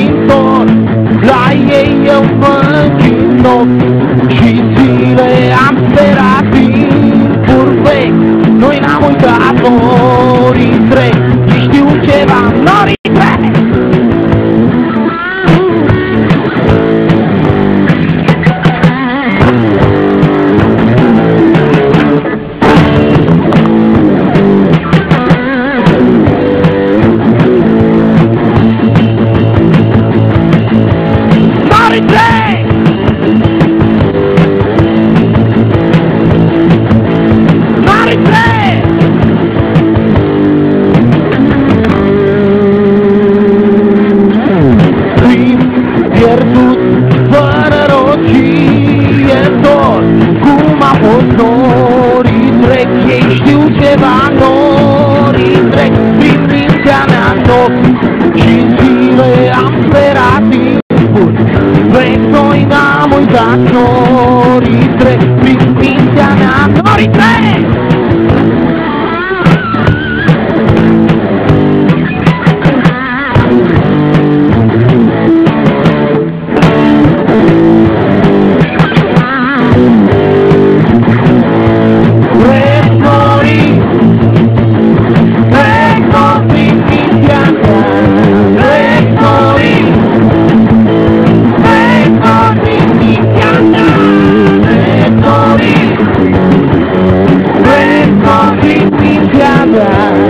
Pintor, lá em um bandido lontano, ritre, mi spingiano, ritre! yeah.